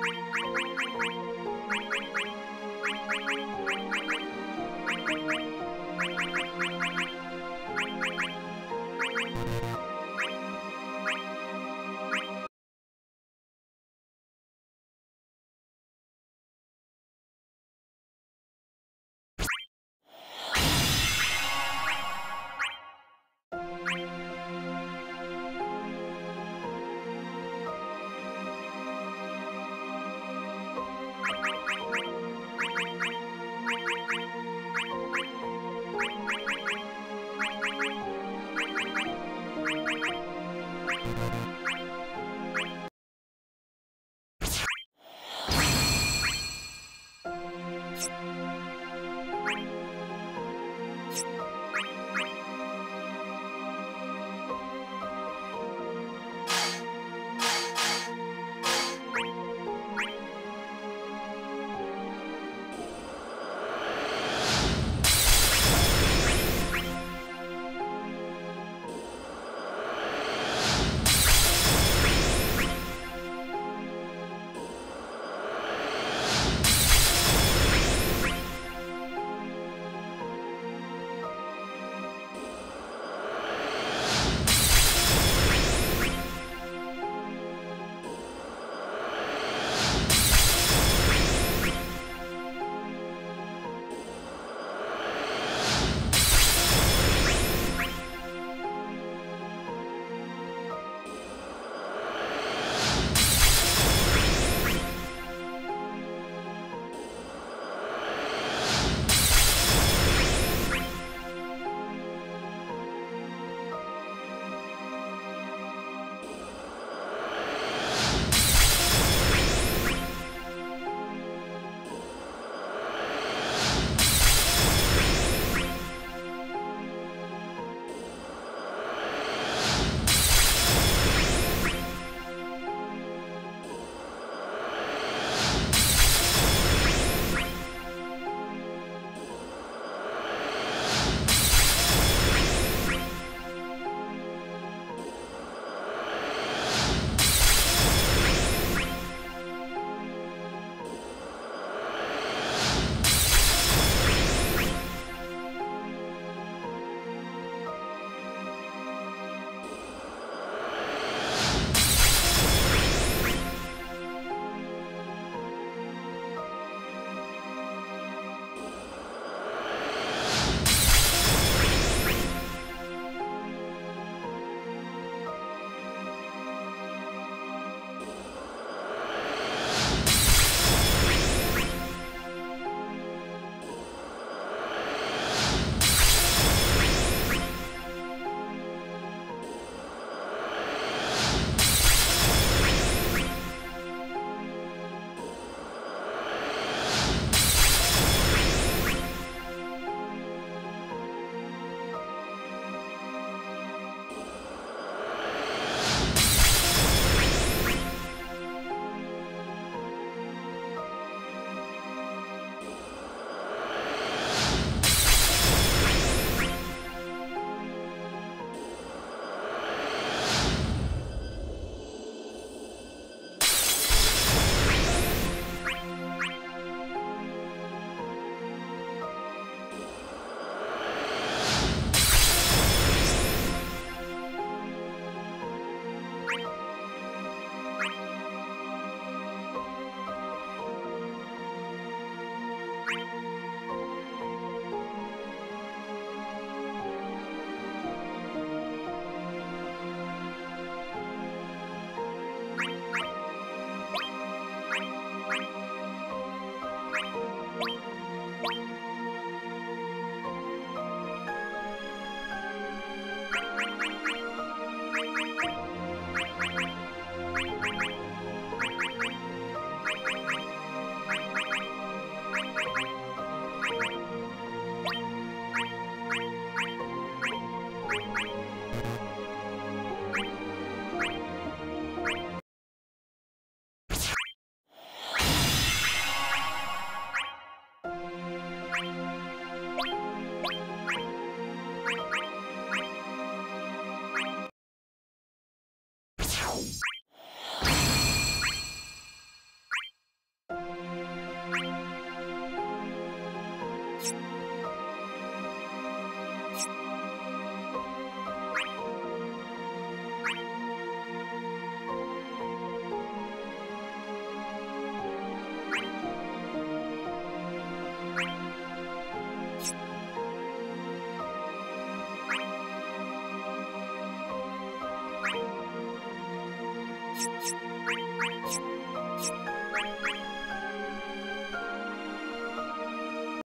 you